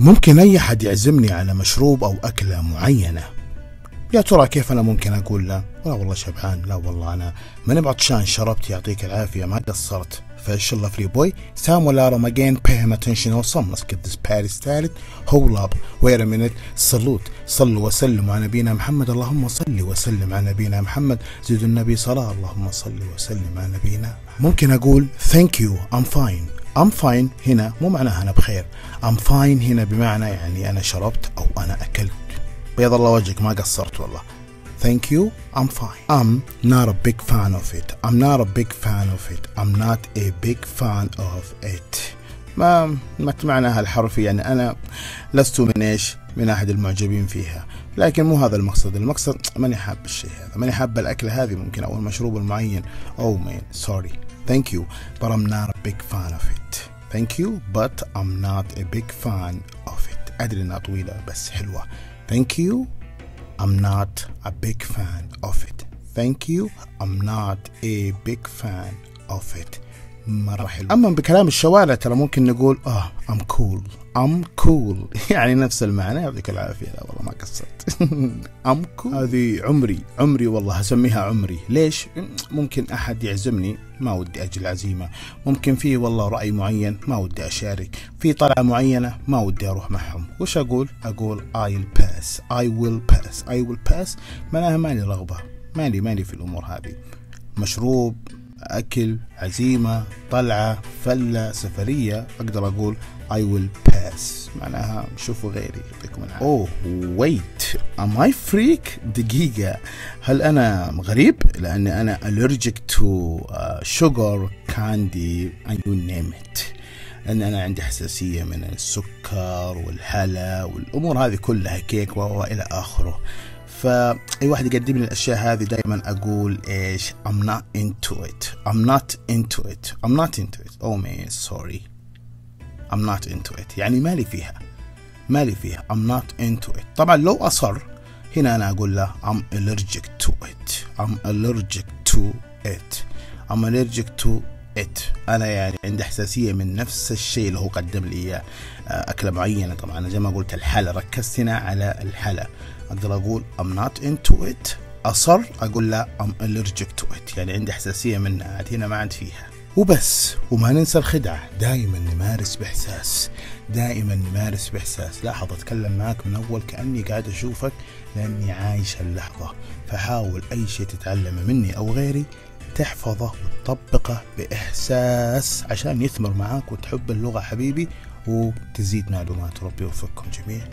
ممكن أي حد يعزمني على مشروب أو أكلة معينة؟ يا ترى كيف أنا ممكن أقول لا؟ لا والله شبعان لا والله أنا ماني بعطشان شربت يعطيك العافية ما قصرت. فإيش الله فري بوي Samuel Aram again pay him attention awesome let's get this party started. Hold up. Wait a minute. Salute. صلوا وسلموا على نبينا محمد اللهم صل وسلم على نبينا محمد زيد النبي صلاة اللهم صل وسلم على نبينا ممكن أقول thank you. I'm fine. I'm fine هنا مو معناها أنا بخير I'm fine هنا بمعنى يعني أنا شربت أو أنا أكلت بيض الله وجهك ما قصرت والله Thank you, I'm fine. I'm not a big fan of it. I'm not a big fan of it. I'm not a big fan of it. ما ما معناها الحرفي يعني أنا لست من إيش؟ من أحد المعجبين فيها. لكن مو هذا المقصد، المقصد ماني حاب الشيء هذا، ماني حاب الأكلة هذه ممكن أو المشروب المعين. Oh man, sorry. Thank you, but I'm not a big fan of it. Thank you, but I'm not a big fan of it. أدري إنها طويلة بس حلوة. Thank you, I'm not a big fan of it. Thank you, I'm not a big fan of it. مرة حلو. أما بكلام الشوارع ترى ممكن نقول آه I'm cool. I'm cool. يعني نفس المعنى. يعطيك العافية. لا والله ما قصرت. I'm cool. هذه عمري. عمري والله هسميها عمري. ليش؟ ممكن أحد يعزمني ما ودي أجل عزيمة. ممكن في والله رأي معين ما ودي أشارك. في طلعة معينة ما ودي أروح معهم. وش أقول؟ أقول I'll pass. I will pass. I will pass. معناها ماني رغبة. ماني ماني في الأمور هذه. مشروب أكل عزيمة طلعة فلة سفرية أقدر أقول I will pass. معناها شوفوا غيري يعطيكم العافية. أوه ويت am I freak? دقيقة. هل أنا غريب؟ لأني أنا allergic to uh, sugar candy. And you name it. لأن أنا عندي حساسية من السكر والحلا والأمور هذه كلها كيك وإلى آخره. فأي واحد يقدم لي الأشياء هذه دائما أقول إيش؟ I'm not into it. I'm not into it. I'm not into it. Oh man sorry. I'm not into it. يعني مالي فيها. مالي فيها. I'm not into it. طبعا لو أصر هنا أنا أقول له I'm allergic to it. I'm allergic to it. I'm allergic to it. أنا يعني عندي حساسية من نفس الشيء اللي هو قدم لي إياه. أكلة معينة. طبعا زي ما قلت الحلا ركزت هنا على الحلا أقدر أقول I'm not into it. أصر أقول لا I'm allergic to it. يعني عندي حساسية منها. عاد هنا ما عاد فيها. وبس. وما ننسى الخدعة. دائما نمارس بإحساس. دائما نمارس بإحساس. لاحظ أتكلم معك من أول كأني قاعد أشوفك لأني عايش اللحظة. فحاول أي شيء تتعلمه مني أو غيري تحفظه وتطبقه بإحساس عشان يثمر معاك وتحب اللغة حبيبي وتزيد معلومات ربي يوفقكم جميعا.